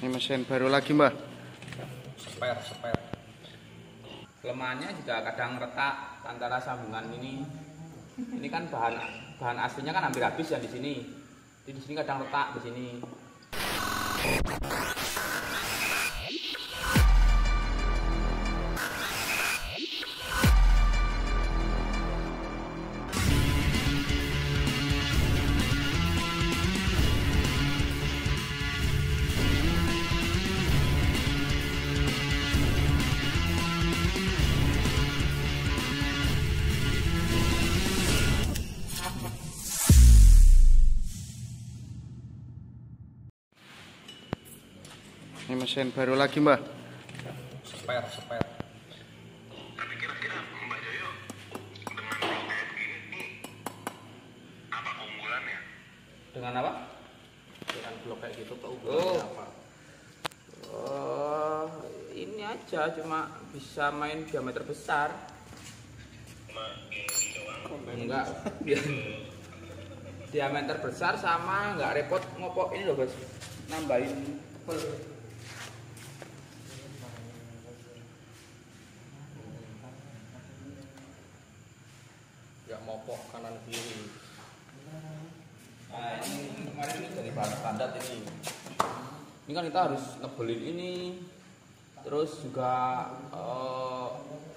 Ini mesin baru lagi mbak. spare spare kelemahannya juga kadang retak antara sambungan ini. Ini kan bahan bahan aslinya kan hampir habis ya di sini. Di sini kadang retak di sini mesin baru lagi mbak. spare spare Tapi kira-kira Mbak Joyo dengan apa keunggulannya? dengan apa dengan blok kayak gitu Oh. keunggulannya apa oh ini aja cuma bisa main diameter besar Cuma gengsi doang. enggak dia- diameter besar sama nggak repot ngopok ini loh guys nambahin ya mopok kanan kiri Nah ini kemarin ini dari bahan standar ini. Ini kan kita harus nebelin ini, terus juga eh,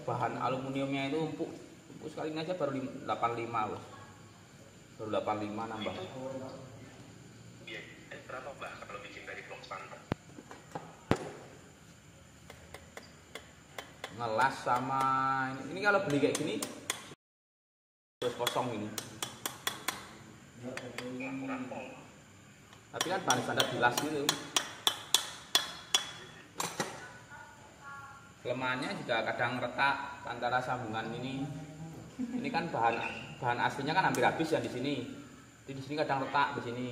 bahan aluminiumnya itu empuk, empuk sekali ini aja baru lim- 85 bos. Baru 85 nambah. Biaya eh, berapa Mbak kalau bikin dari blok standar? Ngelas sama ini, ini kalau beli kayak gini terus kosong ini. Tapi kan bahan standar bilas gitu. Kelemahannya juga kadang retak antara sambungan ini. Ini kan bahan bahan aslinya kan hampir habis ya di sini. Jadi di sini kadang retak di sini.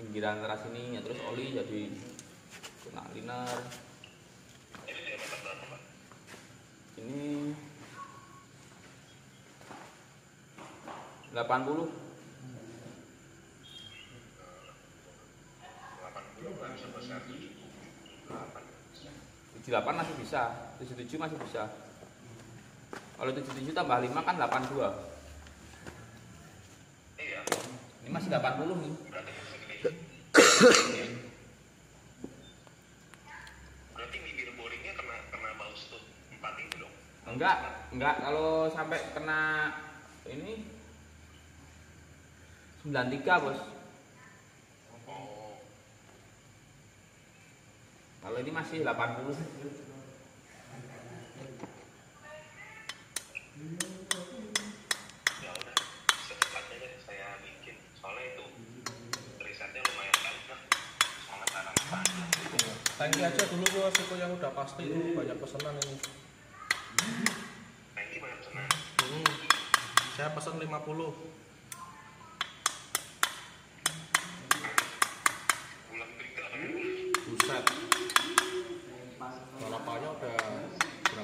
Pinggiran antara sini ya terus oli jadi kena liner. Ini 80 78 masih bisa 77 masih bisa kalau 77 tambah 5 kan 82 Iya. ini masih 80 nih Berarti bibir boringnya kena kena baus tuh empat itu dong. enggak enggak kalau sampai kena ini 93 bos kalau ini masih 80 ya udah secepatnya deh saya bikin. Soalnya itu risetnya lumayan banyak. Sangat tanam panjang. tangki aja dulu bos itu yang udah pasti itu banyak pesanan ini ini banyak senang. hmm. saya pesan 50 Bulan tiga kan? buset balapannya udah berapa seri itu Udah tiga Iya santai kan. Bisa admin dong lah. Tadi di, di dalam nggak ada bos. Kalau bikin sekarang nggak sanggup saya bos. Soalnya lagi bikin itu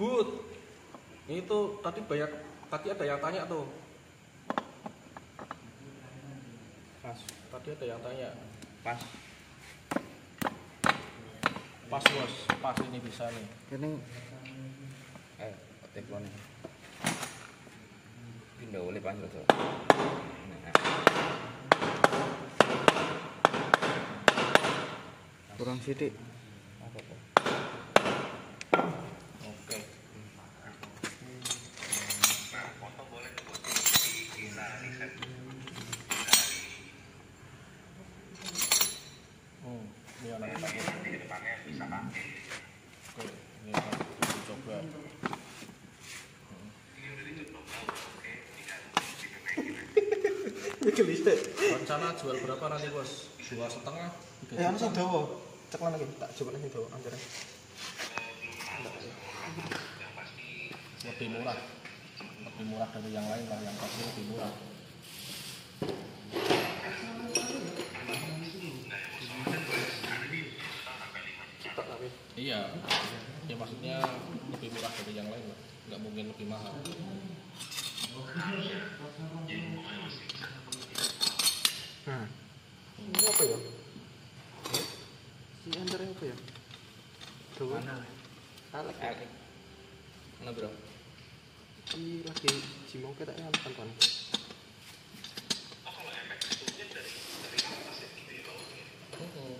good. Itu tadi banyak tadi ada yang tanya tuh. Pas. Tadi ada yang tanya. Pas. Pas bos pas ini bisa nih. Ini. Eh teklon pindah oleh pas nah, kurang sidik. apa apa oke Nah, foto boleh tuh bos. Di bisa riset. Bisa di hmm. ini yang nanti Tapi nanti di depannya bisa pakai. oke ini yang nanti coba Ini udah dicoba, oke, tinggal diperbaiki. Rencana jual berapa nanti bos? Dua setengah tiga juta. Sing dawa. cek lagi? Tak coba lagi tuh anjir. Lebih murah. Lebih murah dari yang lain lah yang pasti lebih murah. Iya. Ya maksudnya lebih murah dari yang lain lah nggak mungkin lebih mahal hmm. ini apa ya si anjir apa ya Tuh. Mana? Alek ya? Alek. Mana bro? Ini lagi Jimong kita yang tonton. Mm-mm.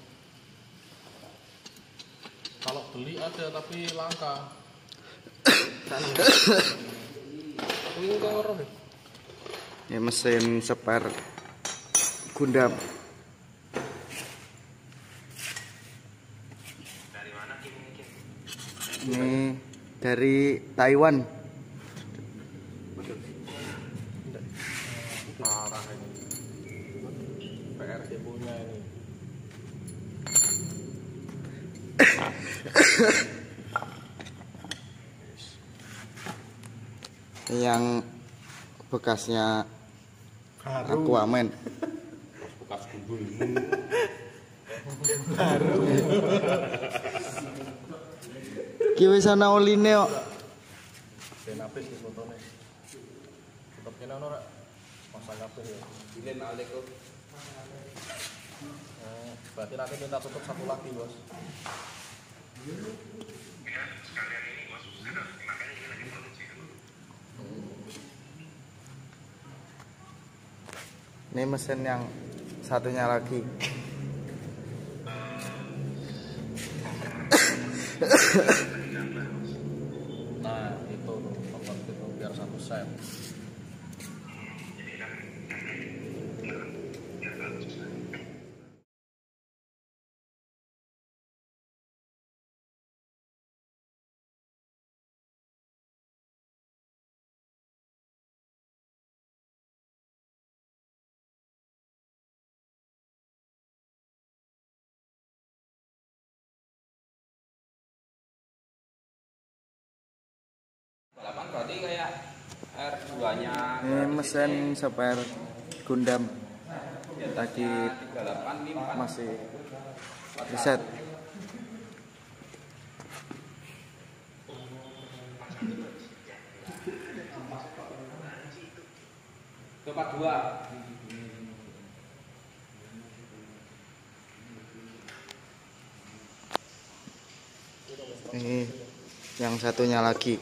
Kalau beli ada tapi langka. Ini kok orang. Ini mesin spare Gundam. Dari mana Kim ini Kim? Ini dari Taiwan. Parah ini. PR punya ini. Ini yang bekasnya Aquaman. Bekas gundul. Ki wis ana oline kok. Ben apis wis fotone. Tetep kene ono rak. Masang apis ya. Bilen Alek kok. Oh, berarti nanti minta tutup satu lagi, Bos. Ini mesin yang satunya lagi. Nah, itu biar satu set. Balapan berarti kayak R2 nya Ini mesin spare Gundam. Tadi 38 ini 4 masih riset. itu 42 Ini yang satunya lagi.